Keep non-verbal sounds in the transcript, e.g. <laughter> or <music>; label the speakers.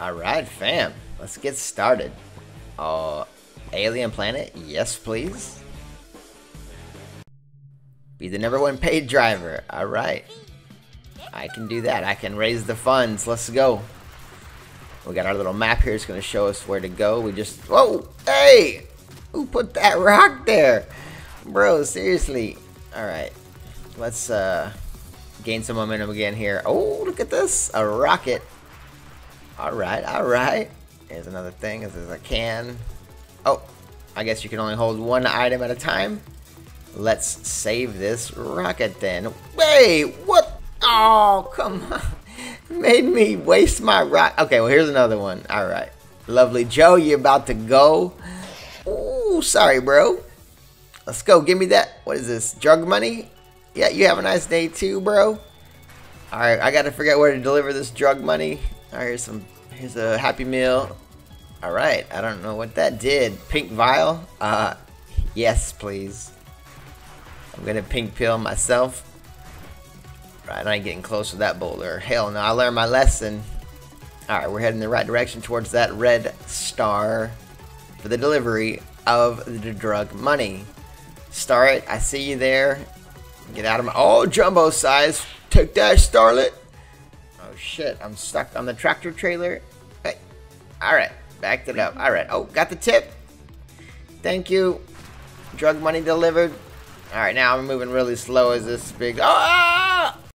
Speaker 1: Alright, fam. Let's get started. Uh, alien planet? Yes, please. Be the number one paid driver. Alright. I can do that. I can raise the funds. Let's go. We got our little map here. It's going to show us where to go. We just... Whoa! Hey! Who put that rock there? Bro, seriously. Alright. Let's uh, gain some momentum again here. Oh, look at this. A rocket. Alright, alright. Here's another thing. This is a can. Oh, I guess you can only hold one item at a time. Let's save this rocket then. Wait, what? Oh, come on. <laughs> Made me waste my rock. Okay, well, here's another one. All right. Lovely Joe, you're about to go? Ooh, sorry, bro. Let's go. Give me that. What is this? Drug money? Yeah, you have a nice day too, bro. All right, I got to figure out where to deliver this drug money. All right, here's some. Here's a Happy Meal. All right, I don't know what that did. Pink vial? Uh, yes, please. I'm gonna pink pill myself. Right, I ain't getting close to that boulder. Hell no, I learned my lesson. Alright, we're heading the right direction towards that red star for the delivery of the drug money. Star it, I see you there. Get out of my- Oh, jumbo size! Take that, Starlet! Oh shit, I'm stuck on the tractor trailer. Hey, alright, backed it up. Alright, oh, got the tip. Thank you. Drug money delivered. Alright, now I'm moving really slow as this big. Ah!